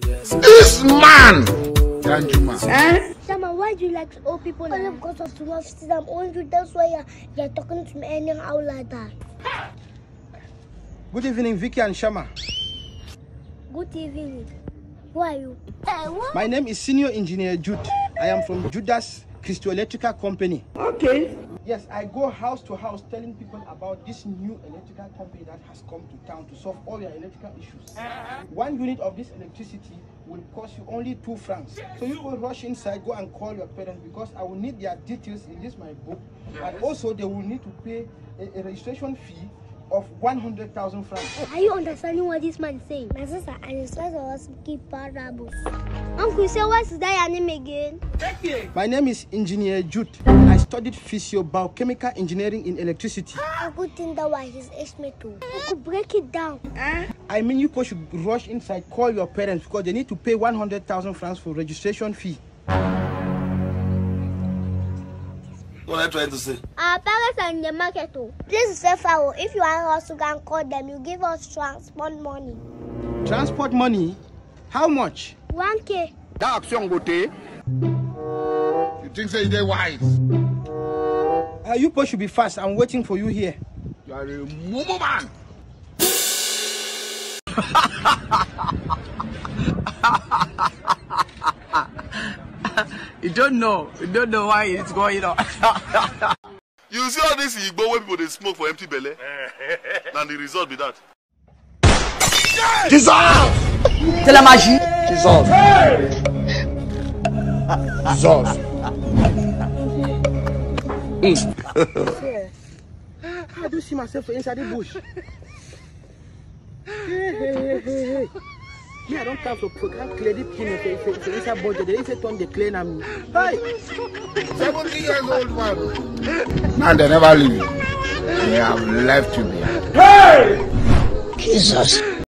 This man! Danjuma. Eh? Sama, why do you like old people? Only because of too much system. Only that's why you're, you're talking to me anyhow like that. Good evening, Vicky and Shama. Good evening. Who are you? Eh, hey. My name is Senior Engineer Jude. I am from Judas Crystal Electrical Company. Okay. Yes, I go house to house telling people about this new electrical company that has come to town to solve all your electrical issues. Uh-huh. One unit of this electricity will cost you only two francs. So you will rush inside, go and call your parents because I will need their details in this my book. And also they will need to pay a, a registration fee of 100,000 francs. Are you understanding what this man is saying? My sister, and his sister was keep parables. Uncle, say what's that your name again? My name is Engineer Jude. I studied physio-biochemical engineering in electricity. A good thing that was his estimate too. Uncle, break it down. Eh? I mean, you people should rush inside, call your parents because they need to pay 100,000 francs for registration fee. What am I trying to say? Our parents are in the market too. This is very far. If you want us to go and call them, you give us transport money. Transport money? How much? 1K. That action go take. You think say they wise? Uh, you people should be fast. I'm waiting for you here. You are a mumu man. You don't know. You don't know why it's going on. You see all this Igbo wey people dey smoke for empty belle? Na the result be that. Jesus! C'est la magie. Jesus. Jesus. How do you see myself inside the bush? hey, hey, hey, hey, hey. Me, I don't come for program clear the pin for, for, for inside budget. They say turn the clean and Hey! 70 years old man. Now they never leave you. They have left you behind. Jesus.